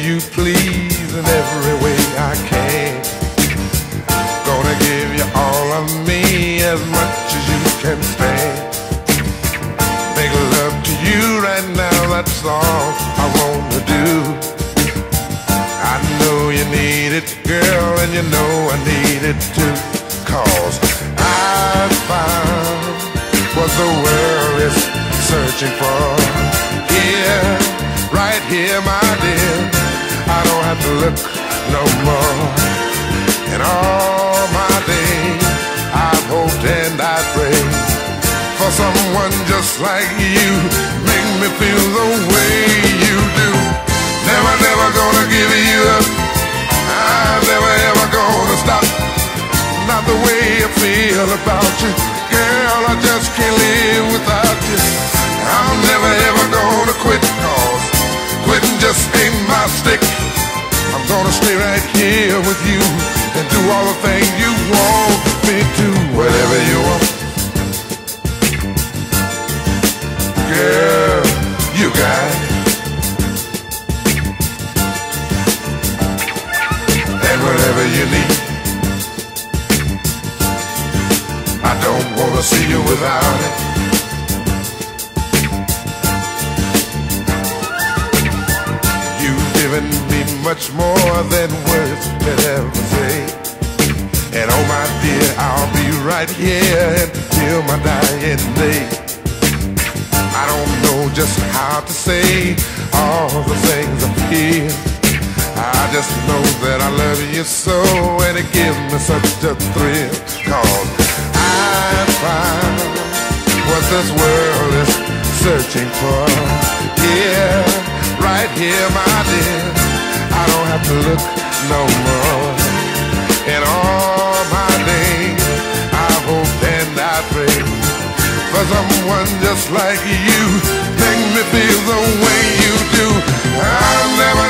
please in every way I can. Gonna give you all of me as much as you can stand. Make love to you right now, that's all I wanna do. I know you need it, girl, and you know I need it too. Cause I found what the world is searching for. Here, right here, my dear. I don't have to look no more. And all my days, I've hoped and I prayed for someone just like you. Make me feel the way you do. Never, never gonna give you up. I'm never ever gonna stop. Not the way I feel about right here with you and do all the things you want me to. Whatever you want. Girl, you got it. And whatever you need. I don't wanna see you without it. Much more than words could ever say. And oh my dear, I'll be right here until my dying day. I don't know just how to say all the things I feel. I just know that I love you so and it gives me such a thrill. Cause I found what this world is searching for. Here, right here, my dear. I don't have to look no more. In all my days, I've hoped and I prayed for someone just like you. Make me feel the way you do. I'm never,